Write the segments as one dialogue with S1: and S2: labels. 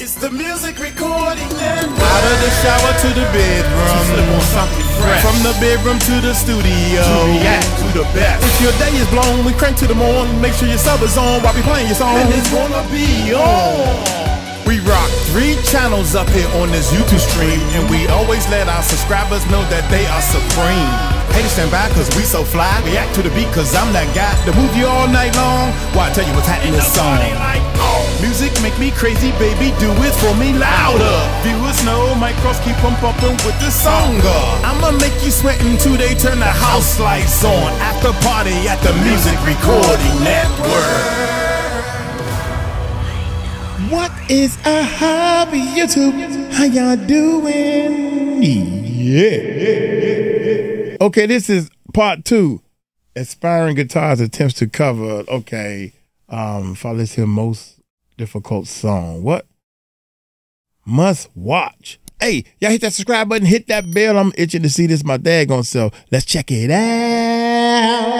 S1: It's the music recording network.
S2: Out of the shower to the bedroom.
S1: Slip on something fresh.
S2: From the bedroom to the studio.
S1: to react to the best.
S2: If your day is blown, we crank to the morn. Make sure your sub is on while we playing your song.
S1: And it's gonna be on.
S2: We rock three channels up here on this YouTube stream, and we always let our subscribers know that they are supreme. Haters stand by cause we so fly. React to the beat cause I'm that guy to move you all night long. Why I tell you what's happening in this song. Music make me crazy, baby, do it for me louder. Viewers know Mike Cross keep on bumping with the song. I'ma make you sweat they turn the house lights on. After party at the Music Recording Network. What is a hobby, YouTube? How y'all doing? Yeah. Okay, this is part two. Aspiring Guitars attempts to cover, okay, um, I listen most difficult song. What? Must watch. Hey, y'all hit that subscribe button, hit that bell. I'm itching to see this my dad gonna sell. Let's check it out.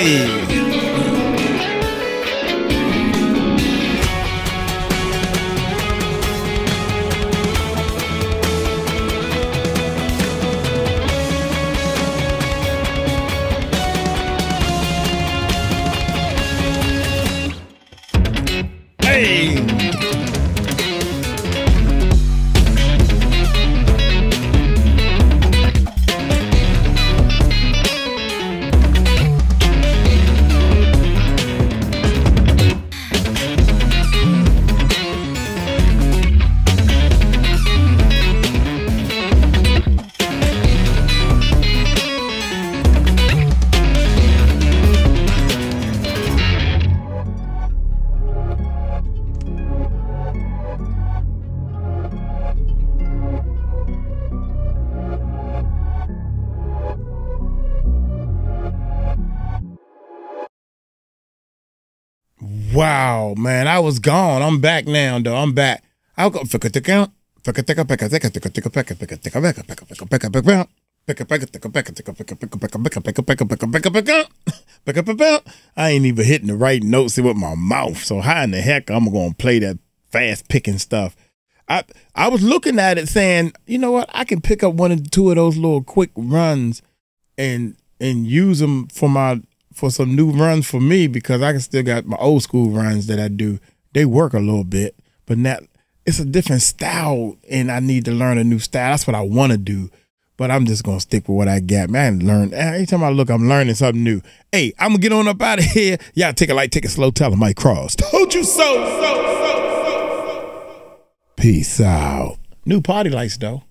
S2: Hey. Wow, man, I was gone. I'm back now, though. I'm back. I'll go. I ain't even hitting the right notes with my mouth. So how in the heck I'm gonna play that fast picking stuff? I I was looking at it saying, you know what, I can pick up one or two of those little quick runs and and use them for my for some new runs for me because I can still got my old school runs that I do. They work a little bit, but not it's a different style and I need to learn a new style. That's what I want to do. But I'm just gonna stick with what I got. Man, learn every eh, time I look, I'm learning something new. Hey, I'm gonna get on up out of here. Y'all take a light, take a slow. Tell Mike Cross. Told you so. so, so, so. Peace out. New party lights though.